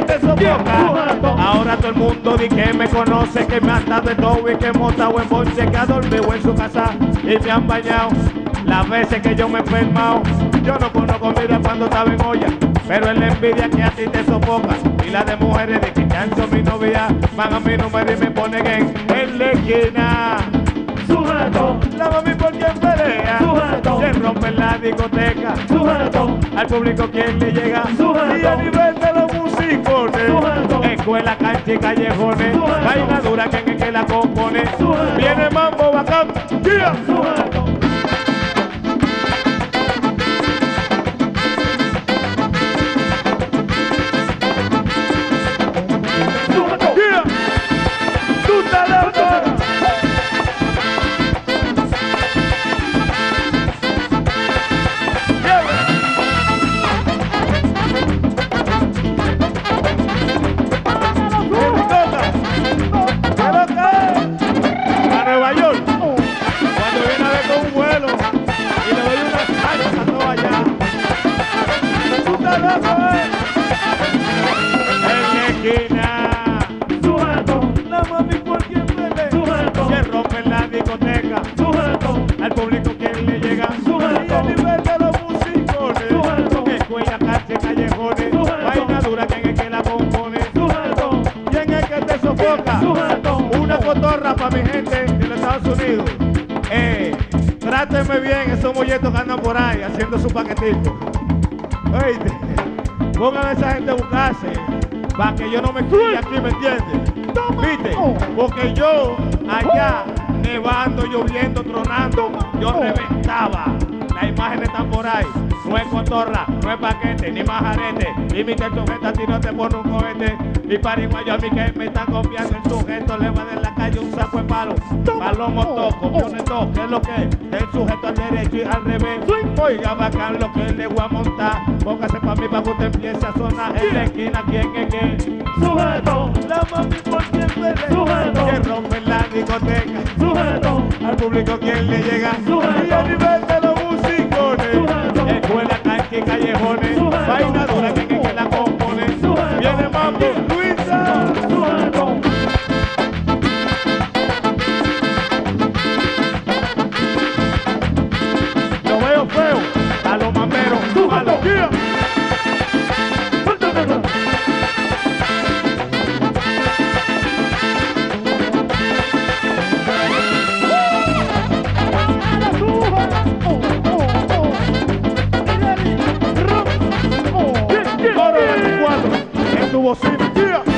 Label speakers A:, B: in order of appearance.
A: que te sofoca. Ahora todo el mundo di que me conoce, que me han dado de todo y que hemos estado en bonche, que ha dormido en su casa y me han bañado. Las veces que yo me he enfermado, yo no conozco mira cuando estaba en olla. Pero es la envidia que a ti te sofoca Y la de mujeres de que canso mi novia Van a mi número y me ponen en, en la esquina
B: Sujeto,
A: La mami por quien pelea
B: Sujeto.
A: Se rompe la discoteca
B: sujeto,
A: Al público quien le llega
B: Sujeto.
A: Y a nivel de Escuela, cancha y callejones. Vaina dura que el que la compone. Viene mambo bacán yeah. Trátenme bien esos molletos que por ahí haciendo su paquetito. Oíste, pongan a esa gente a buscarse para que yo no me quede aquí, ¿me entiendes? ¿Viste? Porque yo allá nevando, lloviendo, tronando, yo reventaba. Imágenes están por ahí. No es cotorra, no es paquete, ni majarete. Ni mi sujeto a ti no te pone un cohete. Ni pariguayo a mí que me están confiando el sujeto. Le va de la calle un saco de palo. Palomo toco, pone todo. ¿Qué es lo que es? Del sujeto al derecho y al revés. Oiga, bacán lo que le voy a montar. Póngase pa' mí para que usted empiece a sonar. En la esquina, ¿quién es qué?
B: sujeto,
A: La mami por quien pelea.
B: Sujeto.
A: Que rompe la discoteca.
B: sujeto,
A: Al público quien le llega.
B: Sujeto.
A: Y callejones. Vaina que, que, que la compone. Viene mambo, Luisa. Lo veo feo. A los mameros. A los. do Ocim.